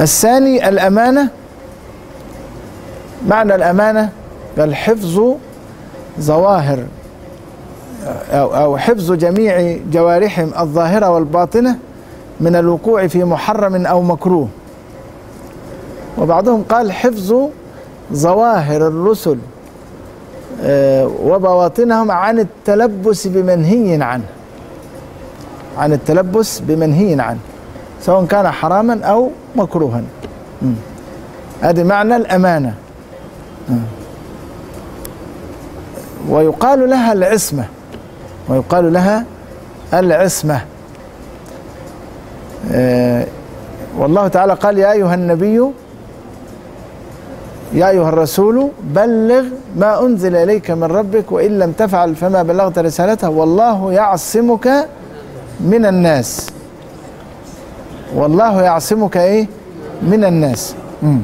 الثاني الأمانة. معنى الأمانة؟ قال حفظ ظواهر أو, أو حفظ جميع جوارحهم الظاهرة والباطنة من الوقوع في محرم أو مكروه. وبعضهم قال حفظ ظواهر الرسل آه، وبواطنهم عن التلبس بمنهي عنه. عن التلبس بمنهي عنه. سواء كان حراما أو مكروها. هذه معنى الأمانة. ويقال لها العصمة. ويقال لها العصمة. آه، والله تعالى قال يا أيها النبي يا أيها الرسول بلغ ما أنزل إليك من ربك وإن لم تفعل فما بلغت رسالته والله يعصمك من الناس. والله يعصمك إيه؟ من الناس. مم.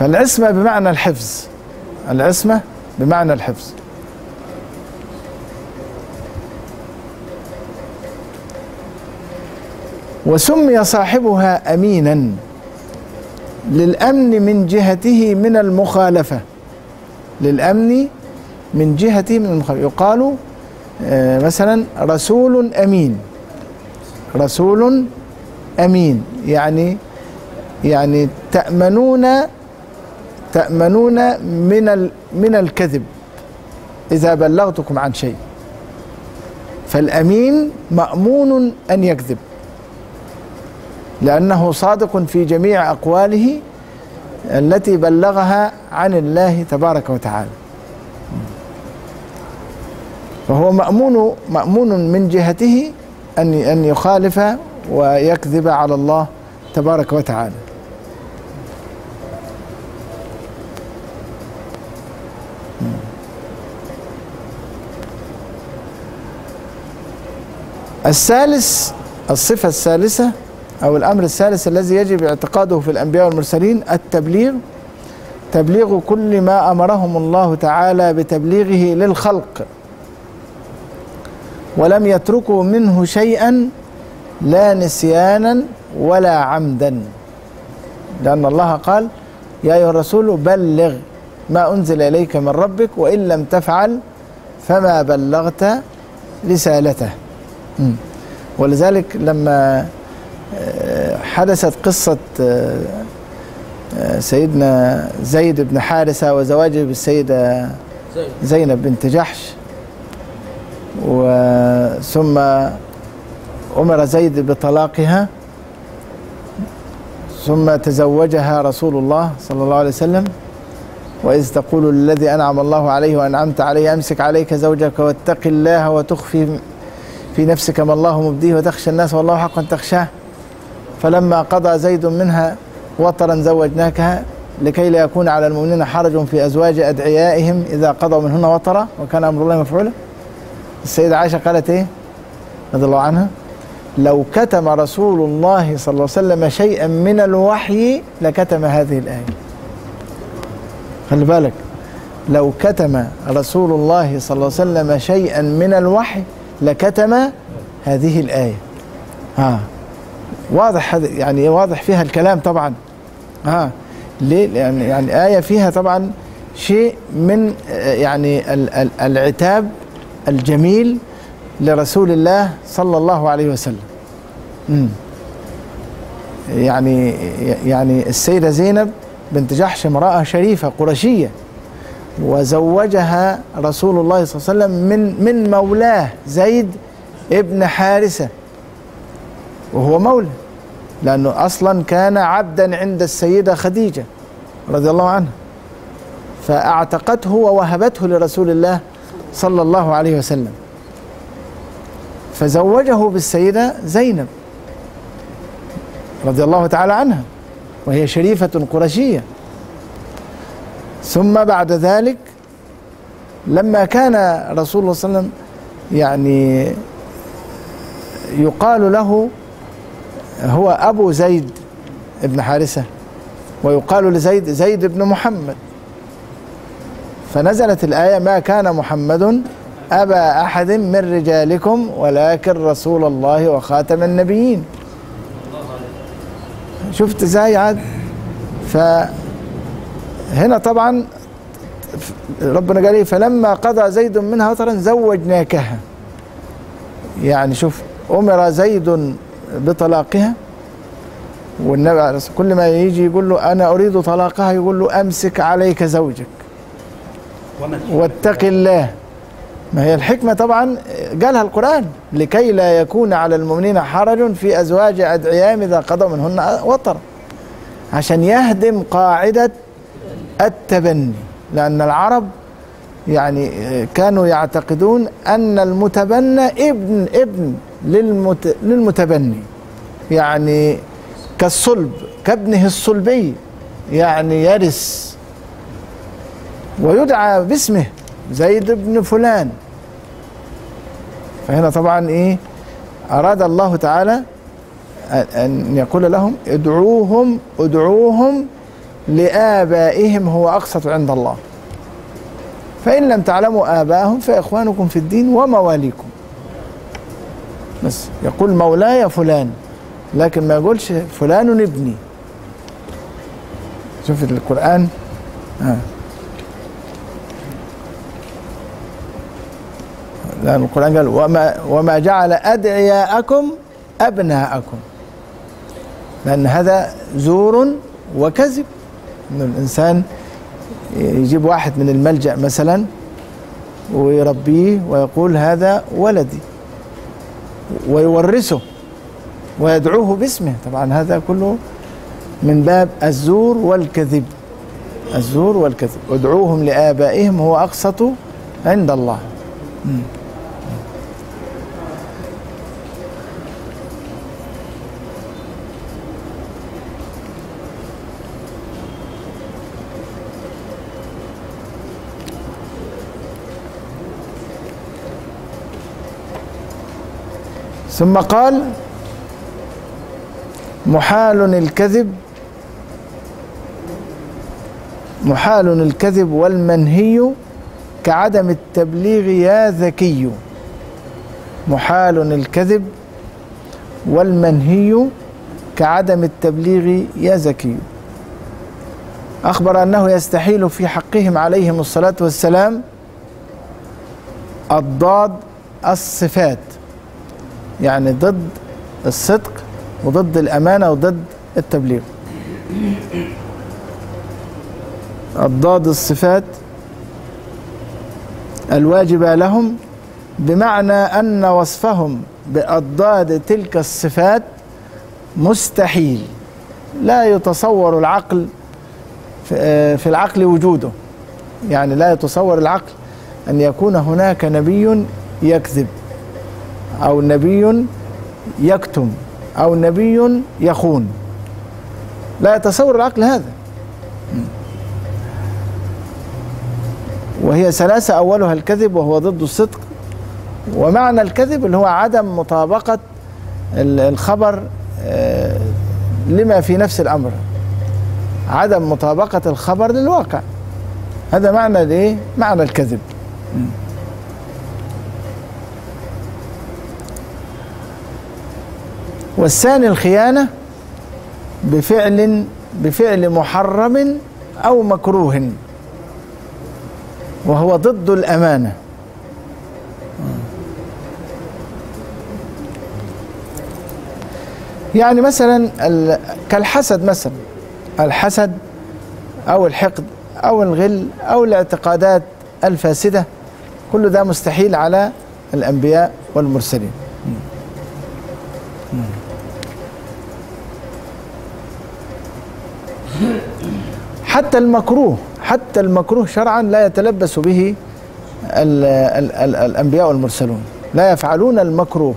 فالعصمة بمعنى الحفظ. العصمة بمعنى الحفظ. وسمي صاحبها أمينا للأمن من جهته من المخالفة. للأمن من جهته من المخالفة. يقال مثلا رسول أمين. رسول أمين. يعني يعني تأمنون تأمنون من من الكذب إذا بلغتكم عن شيء. فالأمين مأمون أن يكذب لأنه صادق في جميع أقواله التي بلغها عن الله تبارك وتعالى. فهو مأمون مأمون من جهته أن أن يخالف ويكذب على الله تبارك وتعالى. الثالث الصفة الثالثة أو الأمر الثالث الذي يجب اعتقاده في الأنبياء والمرسلين التبليغ. تبليغ كل ما أمرهم الله تعالى بتبليغه للخلق. ولم يتركوا منه شيئا لا نسيانا ولا عمدا لأن الله قال يا أيها الرسول بلغ ما أنزل إليك من ربك وإن لم تفعل فما بلغت رسالته. ولذلك لما آه، حدثت قصة آه، سيدنا زيد بن حارثة وزواجه بالسيدة زي زينب بنت جحش وثم أمر زيد بطلاقها ثم تزوجها رسول الله صلى الله عليه وسلم وإذ تقول للذي أنعم الله عليه وأنعمت عليه أمسك عليك زوجك واتق الله وتخفي في نفسك ما الله مبديه وتخشى الناس والله حقا تخشاه. فلما قضى زيد منها وطرا زوجناكها لكي لا يكون على المؤمنين حرج في أزواج أدعيائهم إذا قضوا منهن وطرا وكان أمر الله مفعولا. السيدة عائشة قالت إيه؟ رضي الله عنها لو كتم رسول الله صلى الله عليه وسلم شيئا من الوحي لكتم هذه الآية. خلي بالك لو كتم رسول الله صلى الله عليه وسلم شيئا من الوحي لكتم هذه الآية. ها واضح هذا يعني واضح فيها الكلام طبعا. ها ليه؟ يعني يعني آية فيها طبعا شيء من آه، يعني ال- ال- العتاب الجميل لرسول الله صلى الله عليه وسلم مم. يعني يعني السيدة زينب بنت جحش امرأة شريفة قرشية وزوجها رسول الله صلى الله عليه وسلم من من مولاه زيد ابن حارثة وهو مولى لأنه أصلا كان عبدا عند السيدة خديجة رضي الله عنها فأعتقته ووهبته لرسول الله صلى الله عليه وسلم. فزوجه بالسيدة زينب رضي الله تعالى عنها وهي شريفة قرشية ثم بعد ذلك لما كان رسول الله صلى الله عليه وسلم يعني يقال له هو أبو زيد بن حارثة ويقال لزيد زيد بن محمد. فنزلت الآية ما كان محمد أبا أحد من رجالكم ولكن رسول الله وخاتم النبيين. شفت إزاي عاد؟ فهنا طبعا ربنا قال إيه؟ فلما قضى زيد منها وطرا زوجناكها. يعني شوف أمر زيد بطلاقها والنبي كل ما يجي يقول له أنا أريد طلاقها يقول له أمسك عليك زوجك. واتق الله. ما هي الحكمة طبعا قالها القرآن لكي لا يكون على المؤمنين حرج في أزواج أدعيائهم إذا قضوا منهن وطرا عشان يهدم قاعدة التبني. لأن العرب يعني كانوا يعتقدون أن المتبنى ابن ابن للمت للمتبني. يعني كالصلب كابنه الصلبي يعني يرث. ويدعى باسمه زيد بن فلان. فهنا طبعا إيه؟ أراد الله تعالى ان يقول لهم ادعوهم ادعوهم لآبائهم هو أقسط عند الله. فإن لم تعلموا آباءهم فإخوانكم في الدين ومواليكم. بس يقول مولاي فلان لكن ما يقولش فلان ابني. شوف القرآن. آه. لأن القرآن قال وما, وما جعل أدعياءكم أبناءكم. لأن هذا زور وكذب. إن الإنسان يجيب واحد من الملجأ مثلا ويربيه ويقول هذا ولدي ويورثه ويدعوه باسمه. طبعا هذا كله من باب الزور والكذب. الزور والكذب. ادعوهم لآبائهم هو أقسط عند الله. ثم قال محال الكذب محال الكذب والمنهي كعدم التبليغ يا ذكي. محال الكذب والمنهي كعدم التبليغ يا ذكي. أخبر أنه يستحيل في حقهم عليهم الصلاة والسلام الضاد الصفات. يعني ضد الصدق وضد الأمانة وضد التبليغ. الضاد الصفات الواجبة لهم بمعنى أن وصفهم بأضداد تلك الصفات مستحيل. لا يتصور العقل في العقل وجوده. يعني لا يتصور العقل أن يكون هناك نبي يكذب. أو نبي يكتم أو نبي يخون. لا يتصور العقل هذا. وهي ثلاثة أولها الكذب وهو ضد الصدق. ومعنى الكذب اللي هو عدم مطابقة الخبر لما في نفس الأمر. عدم مطابقة الخبر للواقع. هذا معنى الايه؟ معنى الكذب. والثاني الخيانة بفعل بفعل محرم أو مكروه وهو ضد الأمانة. يعني مثلا كالحسد مثلا الحسد أو الحقد أو الغل أو الاعتقادات الفاسدة كل ده مستحيل على الأنبياء والمرسلين. حتى المكروه حتى المكروه شرعا لا يتلبس به ال ال ال الأنبياء والمرسلون. لا يفعلون المكروه.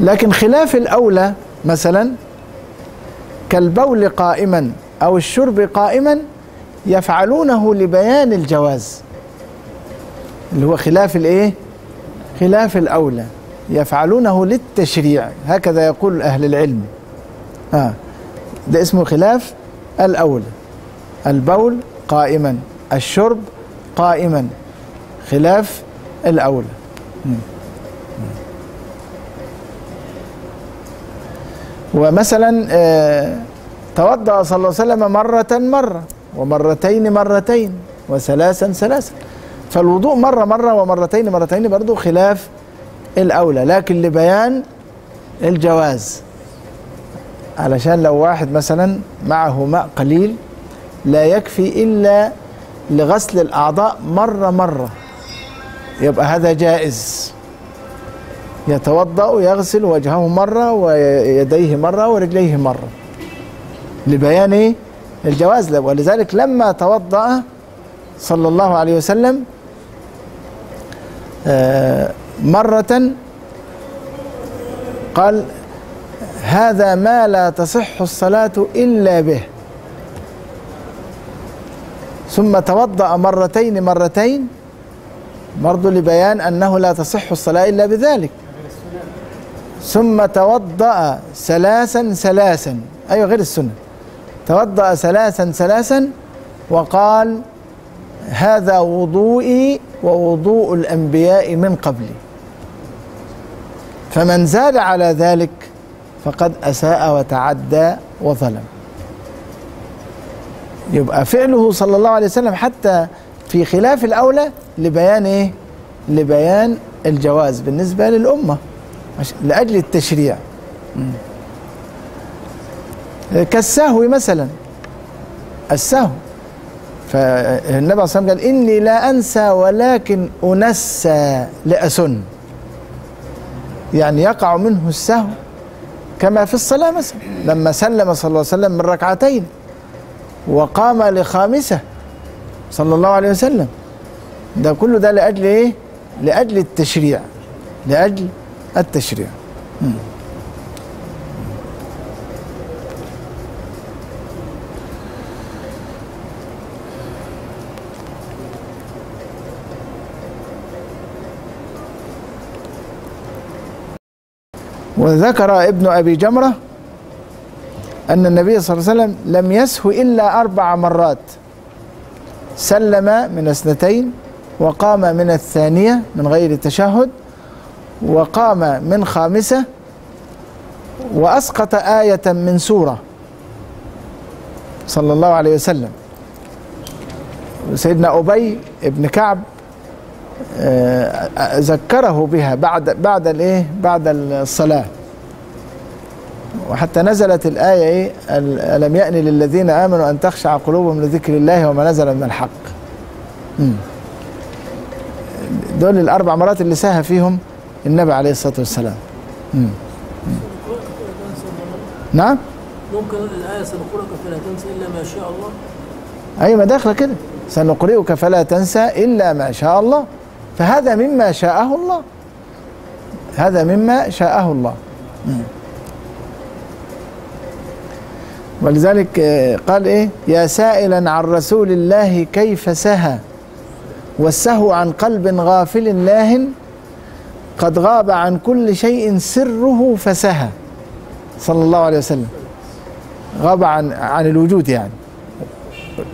لكن خلاف الأولى مثلا كالبول قائما أو الشرب قائما يفعلونه لبيان الجواز. اللي هو خلاف الايه؟ خلاف الأولى. يفعلونه للتشريع. هكذا يقول أهل العلم. آه. ده اسمه خلاف الأولى. البول قائما. الشرب قائما. خلاف الأولى. ومثلا آه، توضأ صلى الله عليه وسلم مرة مرة ومرتين مرتين وثلاثا ثلاثا. فالوضوء مرة مرة ومرتين مرتين برضو خلاف الأولى لكن لبيان الجواز. علشان لو واحد مثلا معه ماء قليل لا يكفي إلا لغسل الأعضاء مرة مرة. يبقى هذا جائز. يتوضأ يغسل وجهه مرة ويديه مرة ورجليه مرة. لبيان إيه؟ الجواز. ولذلك لما توضأ صلى الله عليه وسلم مرة قال هذا ما لا تصح الصلاة إلا به. ثم توضأ مرتين مرتين برضو لبيان أنه لا تصح الصلاة إلا بذلك. ثم توضأ ثلاثا ثلاثا أيوة غير السنة. توضأ ثلاثا ثلاثا وقال هذا وضوئي ووضوء الأنبياء من قبلي. فمن زاد على ذلك فقد أساء وتعدى وظلم. يبقى فعله صلى الله عليه وسلم حتى في خلاف الأولى لبيان إيه؟ لبيان الجواز بالنسبة للأمة لأجل التشريع. كالسهو مثلا. السهو. فالنبي عليه وسلم قال إني لا أنسى ولكن أنسى لأسن. يعني يقع منه السهو كما في الصلاة مثلا. لما سلم صلى الله عليه وسلم من ركعتين وقام لخامسة صلى الله عليه وسلم. ده كله ده لأجل إيه؟ لأجل التشريع. لأجل التشريع. مم. وذكر ابن أبي جمرة أن النبي صلى الله عليه وسلم لم يسهو إلا أربع مرات. سلم من اثنتين وقام من الثانية من غير تشهد وقام من خامسة وأسقط آية من سورة صلى الله عليه وسلم. سيدنا أبي ابن كعب آه، ذكره بها بعد بعد الإيه؟ بعد الصلاة. وحتى نزلت الآية إيه؟ ألم يأن للذين آمنوا أن تخشع قلوبهم لذكر الله وما نزل من الحق. مم. دول الأربع مرات اللي ساها فيهم النبي عليه الصلاة والسلام. مم. نعم؟ ممكن الآية سنقرأك فلا تنسى إلا ما شاء الله. أي ما داخله كده. سنقرئك فلا تنسى إلا ما شاء الله. فهذا مما شاءه الله. هذا مما شاءه الله. مم. ولذلك آه، قال إيه؟ يا سائلا عن رسول الله كيف سهى؟ والسهو عن قلب غافل لاه قد غاب عن كل شيء سره فسهى. صلى الله عليه وسلم. غاب عن عن الوجود يعني.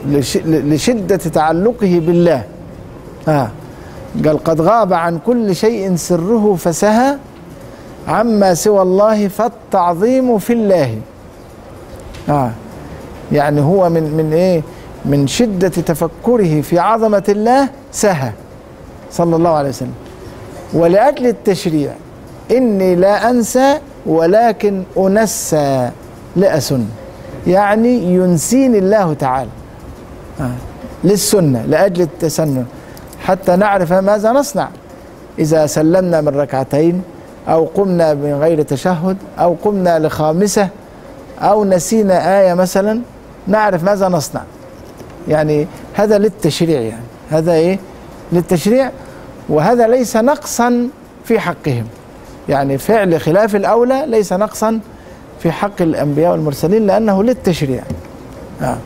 لش- لشدة تعلقه بالله. آه. قال قد غاب عن كل شيء سره فسهى عما سوى الله فالتعظيم في الله. آه. يعني هو من من إيه؟ من شدة تفكره في عظمة الله سهى. صلى الله عليه وسلم. ولأجل التشريع إني لا أنسى ولكن أنسى لأسن يعني ينسيني الله تعالى. آه. للسنة لأجل التسنن. حتى نعرف ماذا نصنع. إذا سلمنا من ركعتين أو قمنا من غير تشهد أو قمنا لخامسة أو نسينا آية مثلا نعرف ماذا نصنع. يعني هذا للتشريع يعني. هذا إيه؟ للتشريع. وهذا ليس نقصا في حقهم. يعني فعل خلاف الأولى ليس نقصا في حق الأنبياء والمرسلين لأنه للتشريع. آه.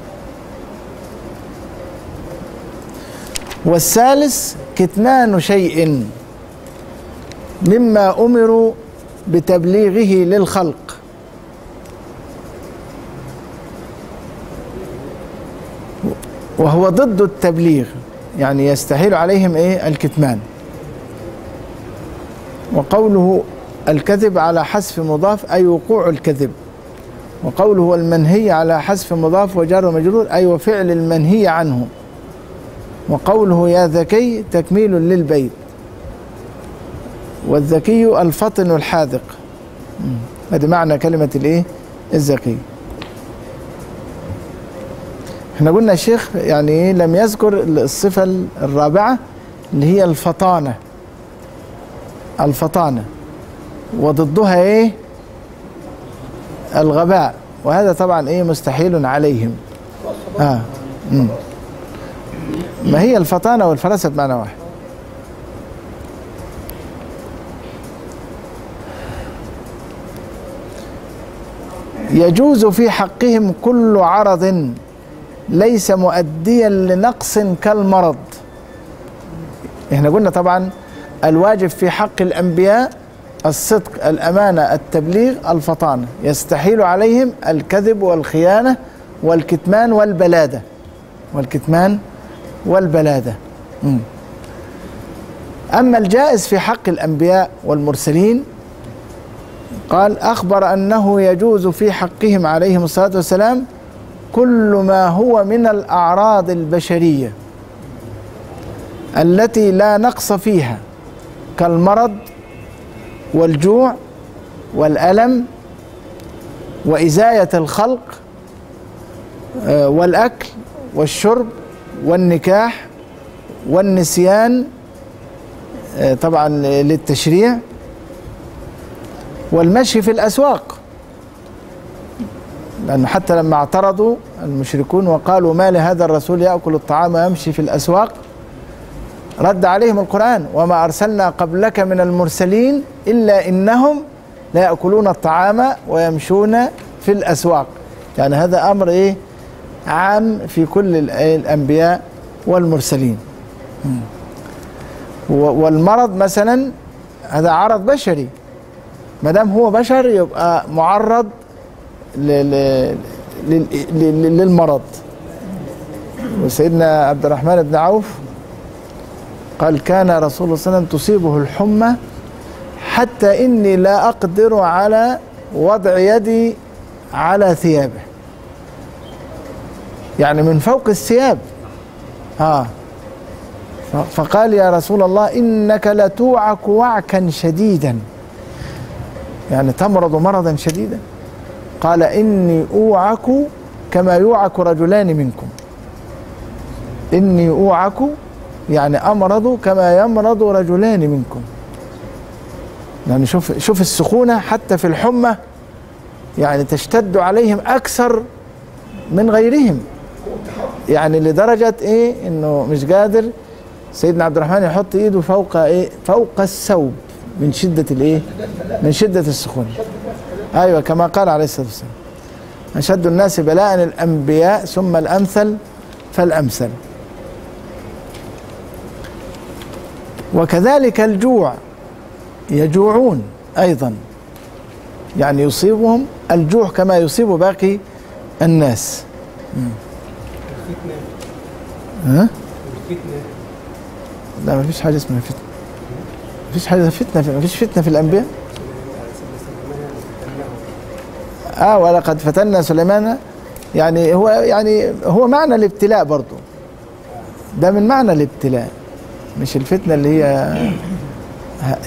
والثالث كتمان شيء. مما أمروا بتبليغه للخلق. وهو ضد التبليغ يعني يستحيل عليهم إيه؟ الكتمان. وقوله الكذب على حذف مضاف أي وقوع الكذب. وقوله والمنهي على حذف مضاف وجر ومجرور أي وفعل المنهي عنه. وقوله يا ذكي تكميل للبيت. والذكي الفطن الحاذق. هذا معنى كلمة الإيه؟ الذكي. إحنا قلنا الشيخ يعني لم يذكر الصفة الرابعة اللي هي الفطانة. الفطانة. وضدها إيه؟ الغباء. وهذا طبعا إيه؟ مستحيل عليهم. آه. مم. ما هي الفطانة والفراسة بمعنى واحد؟ يجوز في حقهم كل عرض ليس مؤديا لنقص كالمرض. إحنا قلنا طبعا الواجب في حق الأنبياء الصدق الأمانة التبليغ الفطانة. يستحيل عليهم الكذب والخيانة والكتمان والبلادة. والكتمان والبلادة. أما الجائز في حق الأنبياء والمرسلين قال أخبر أنه يجوز في حقهم عليهم الصلاة والسلام كل ما هو من الأعراض البشرية التي لا نقص فيها كالمرض والجوع والألم وإزاية الخلق آه، والأكل والشرب والنكاح والنسيان آه، طبعا للتشريع والمشي في الأسواق. لأن حتى لما اعترضوا المشركون وقالوا ما لهذا الرسول يأكل الطعام ويمشي في الأسواق رد عليهم القرآن وما أرسلنا قبلك من المرسلين إلا إنهم لا يأكلون الطعام ويمشون في الأسواق. يعني هذا أمر إيه؟ عام في كل ال- الأنبياء والمرسلين. والمرض مثلا هذا عرض بشري. ما دام هو بشر يبقى معرض للمرض. وسيدنا عبد الرحمن بن عوف قال كان رسول الله صلى الله عليه وسلم تصيبه الحمى حتى إني لا أقدر على وضع يدي على ثيابه. يعني من فوق الثياب. ف- فقال يا رسول الله إنك لتوعك وعكا شديدا. يعني تمرض مرضا شديدا. قال إني أوعك كما يوعك رجلان منكم. إني أوعك يعني أمرض كما يمرض رجلان منكم. يعني شوف شوف السخونة حتى في الحمى يعني تشتد عليهم أكثر من غيرهم. يعني لدرجة إيه؟ إنه مش قادر سيدنا عبد الرحمن يحط إيده فوق إيه؟ فوق الثوب من شدة الإيه؟ من شدة السخونة. أيوة كما قال عليه الصلاة والسلام. أشد الناس بلاء الأنبياء ثم الأمثل فالأمثل. وكذلك الجوع يجوعون أيضا. يعني يصيبهم الجوع كما يصيب باقي الناس. مم. ها؟ لا ما فيش حاجة اسمها فتنة. ما فيش حاجة فتنة ما فيش فتنة في الأنبياء؟ آه ولقد فتنا سليمان. يعني هو يعني هو معنى الابتلاء برضو. ده من معنى الابتلاء مش الفتنة اللي هي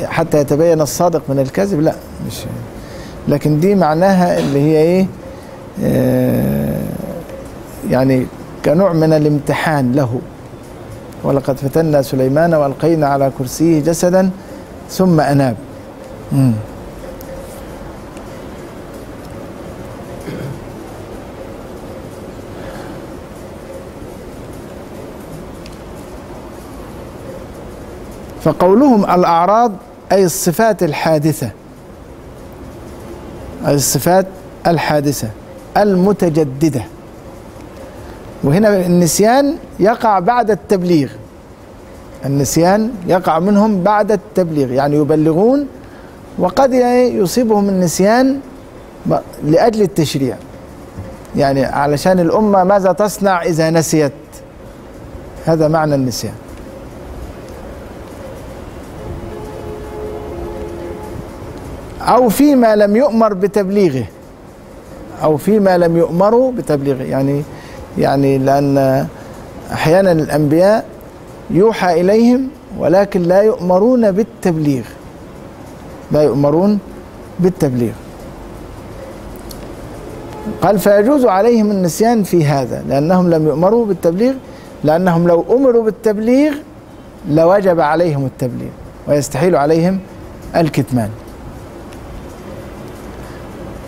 حتى يتبين الصادق من الكذب لا مش. لكن دي معناها اللي هي إيه؟ آه يعني كنوع من الامتحان له. ولقد فتنا سليمان والقينا على كرسيه جسدا ثم أناب. مم. فقولهم الأعراض أي الصفات الحادثة. أي الصفات الحادثة المتجددة. وهنا النسيان يقع بعد التبليغ. النسيان يقع منهم بعد التبليغ يعني يبلغون وقد يصيبهم النسيان لأجل التشريع. يعني علشان الأمة ماذا تصنع إذا نسيت؟ هذا معنى النسيان. أو فيما لم يؤمر بتبليغه. أو فيما لم يؤمروا بتبليغه. يعني يعني لأن أحيانا الأنبياء يوحى إليهم ولكن لا يؤمرون بالتبليغ. لا يؤمرون بالتبليغ. قال فيجوز عليهم النسيان في هذا لأنهم لم يؤمروا بالتبليغ لأنهم لو أمروا بالتبليغ لوجب عليهم التبليغ ويستحيل عليهم الكتمان.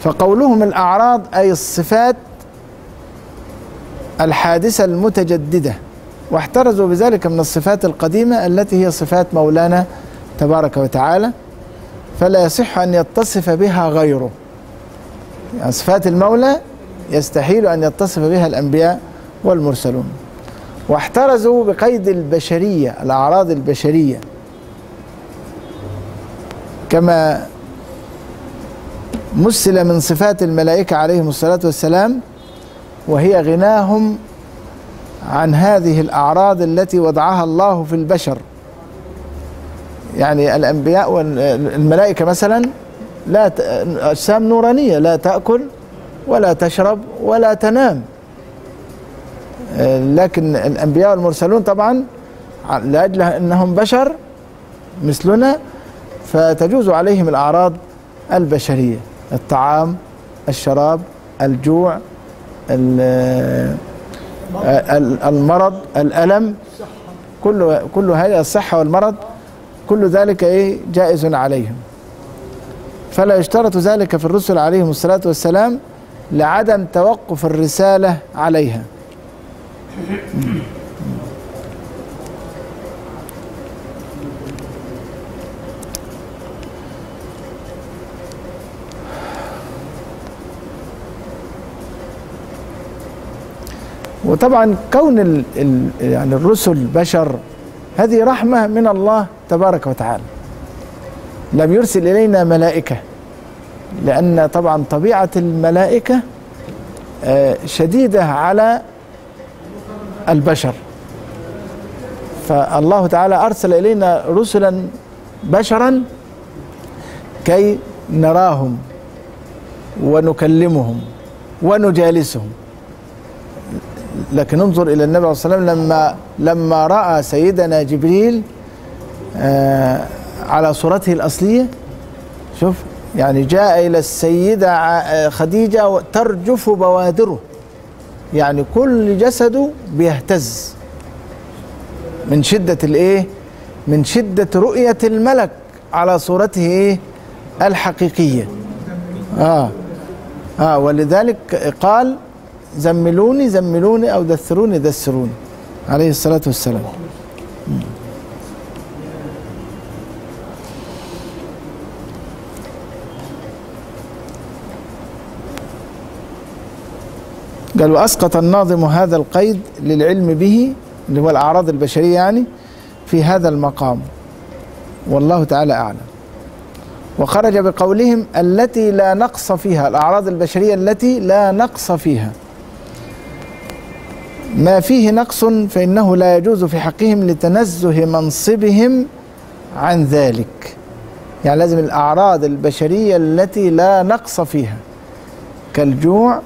فقولهم الأعراض أي الصفات الحادثة المتجددة. واحترزوا بذلك من الصفات القديمة التي هي صفات مولانا تبارك وتعالى. فلا يصح أن يتصف بها غيره. يعني صفات المولى يستحيل أن يتصف بها الأنبياء والمرسلون. واحترزوا بقيد البشرية الأعراض البشرية. كما مثل من صفات الملائكة عليهم الصلاة والسلام وهي غناهم عن هذه الأعراض التي وضعها الله في البشر. يعني الأنبياء والملائكة مثلا لا أجسام نورانية لا تأكل ولا تشرب ولا تنام. لكن الأنبياء والمرسلون طبعا لأجل أنهم بشر مثلنا فتجوز عليهم الأعراض البشرية. الطعام الشراب الجوع المرض الألم كل كل هذه الصحة والمرض كل ذلك إيه؟ جائز عليهم. فلا يشترط ذلك في الرسل عليهم الصلاة والسلام لعدم توقف الرسالة عليها. وطبعا كون ال ال يعني الرسل بشر هذه رحمة من الله تبارك وتعالى. لم يرسل إلينا ملائكة لأن طبعا طبيعة الملائكة شديدة على البشر. فالله تعالى أرسل إلينا رسلا بشرا كي نراهم ونكلمهم ونجالسهم. لكن انظر إلى النبي صلى الله عليه وسلم لما لما رأى سيدنا جبريل آه على صورته الأصلية. شوف يعني جاء إلى السيدة خديجة ترجف بوادره. يعني كل جسده بيهتز. من شدة الإيه؟ من شدة رؤية الملك على صورته إيه الحقيقية. آه. آه ولذلك قال زملوني زملوني أو دثروني دثروني. عليه الصلاة والسلام. قال واسقط الناظم هذا القيد للعلم به اللي هو الأعراض البشرية يعني في هذا المقام. والله تعالى أعلم. وخرج بقولهم التي لا نقص فيها الأعراض البشرية التي لا نقص فيها. ما فيه نقص فإنه لا يجوز في حقهم لتنزه منصبهم عن ذلك. يعني لازم الأعراض البشرية التي لا نقص فيها كالجوع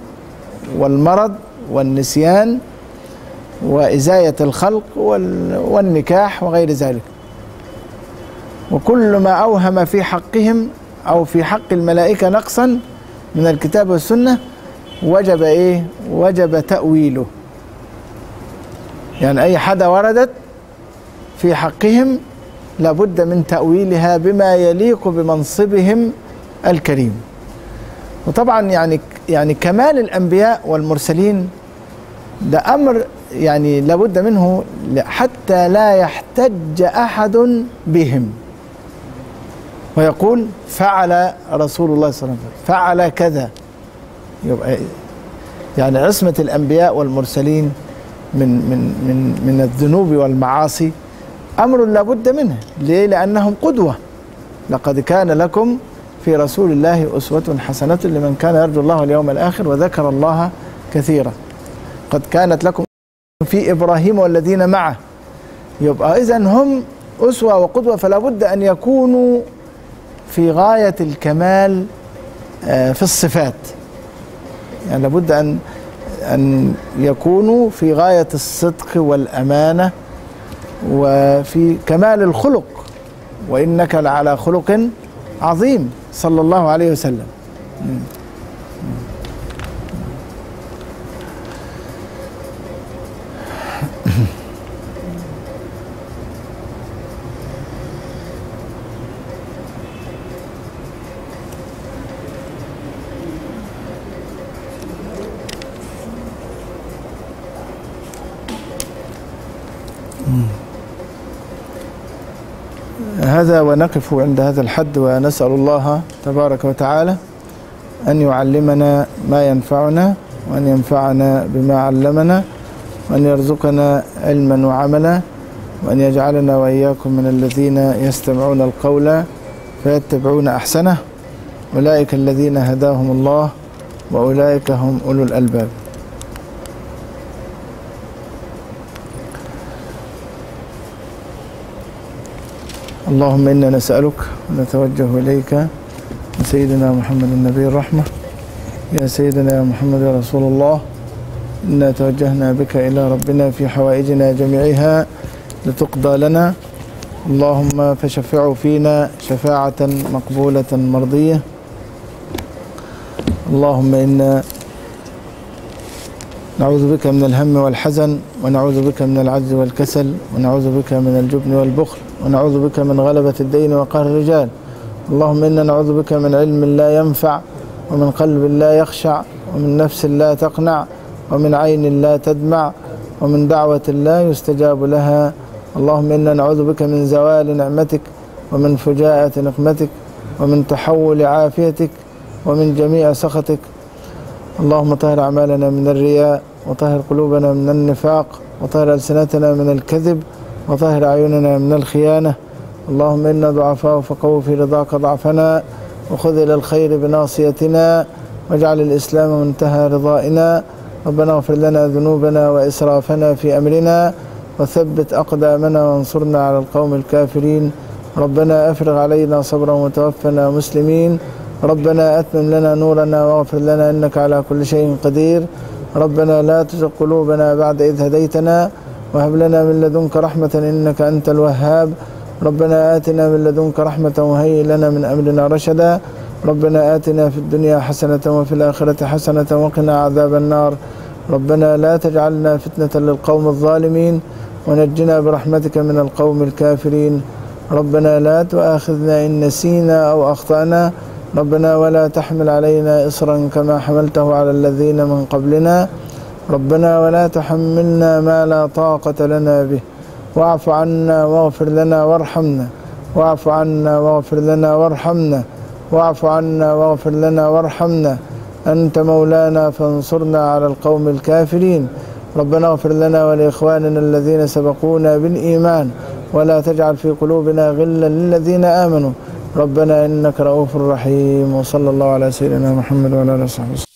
والمرض والنسيان وإزاية الخلق والنكاح وغير ذلك. وكل ما أوهم في حقهم أو في حق الملائكة نقصا من الكتاب والسنة وجب إيه؟ وجب تأويله. يعني أي حدا وردت في حقهم لابد من تأويلها بما يليق بمنصبهم الكريم. وطبعا يعني يعني كمال الأنبياء والمرسلين ده أمر يعني لابد منه حتى لا يحتج أحد بهم. ويقول فعل رسول الله صلى الله عليه وسلم فعل كذا. يبقى يعني عصمة الأنبياء والمرسلين من من من من الذنوب والمعاصي أمر لا بد منه. ليه؟ لأنهم قدوة. لقد كان لكم في رسول الله أسوة حسنة لمن كان يرجو الله اليوم الآخر وذكر الله كثيرا. قد كانت لكم في إبراهيم والذين معه. يبقى إذا هم أسوة وقدوة فلا بد أن يكونوا في غاية الكمال آه، في الصفات. يعني لابد أن أن يكونوا في غاية الصدق والأمانة وفي كمال الخلق وإنك لعلى خلق عظيم صلى الله عليه وسلم. هذا ونقف عند هذا الحد ونسأل الله تبارك وتعالى أن يعلمنا ما ينفعنا وأن ينفعنا بما علمنا وأن يرزقنا علما وعملا وأن يجعلنا وإياكم من الذين يستمعون القول فيتبعون أحسنه. أولئك الذين هداهم الله وأولئك هم أولو الألباب. اللهم إنا نسألك ونتوجه إليك سيدنا محمد النبي الرحمة يا سيدنا يا محمد يا رسول الله. إنا توجهنا بك إلى ربنا في حوائجنا جميعها لتقضى لنا. اللهم فشفعوا فينا شفاعة مقبولة مرضية. اللهم إنا نعوذ بك من الهم والحزن ونعوذ بك من العجز والكسل ونعوذ بك من الجبن والبخل. ونعوذ بك من غلبة الدين وقهر الرجال. اللهم إنا نعوذ بك من علم لا ينفع ومن قلب لا يخشع ومن نفس لا تقنع ومن عين لا تدمع ومن دعوة لا يستجاب لها. اللهم إنا نعوذ بك من زوال نعمتك ومن فجاءة نقمتك ومن تحول عافيتك ومن جميع سخطك. اللهم طهر أعمالنا من الرياء وطهر قلوبنا من النفاق وطهر ألسنتنا من الكذب وطهر أعيننا من الخيانة. اللهم إنا ضعفاء فقو في رضاك ضعفنا وخذ إلى الخير بناصيتنا واجعل الإسلام منتهى رضائنا. ربنا اغفر لنا ذنوبنا وإسرافنا في أمرنا وثبت أقدامنا وانصرنا على القوم الكافرين. ربنا أفرغ علينا صبرا وتوفنا مسلمين. ربنا أتمم لنا نورنا واغفر لنا إنك على كل شيء قدير. ربنا لا تزغ قلوبنا بعد إذ هديتنا وهب لنا من لدنك رحمة إنك أنت الوهاب. ربنا آتنا من لدنك رحمة وهيئ لنا من أمرنا رشدا. ربنا آتنا في الدنيا حسنة وفي الآخرة حسنة وقنا عذاب النار. ربنا لا تجعلنا فتنة للقوم الظالمين ونجنا برحمتك من القوم الكافرين. ربنا لا تؤاخذنا إن نسينا أو أخطأنا. ربنا ولا تحمل علينا إصرا كما حملته على الذين من قبلنا. ربنا ولا تحملنا ما لا طاقة لنا به. واعف عنا واغفر لنا وارحمنا. واعف عنا واغفر لنا وارحمنا. واعف عنا واغفر لنا وارحمنا. أنت مولانا فانصرنا على القوم الكافرين. ربنا اغفر لنا ولإخواننا الذين سبقونا بالإيمان. ولا تجعل في قلوبنا غلا للذين آمنوا. ربنا إنك رؤوف رحيم. وصلى الله على سيدنا محمد وعلى آله وصحبه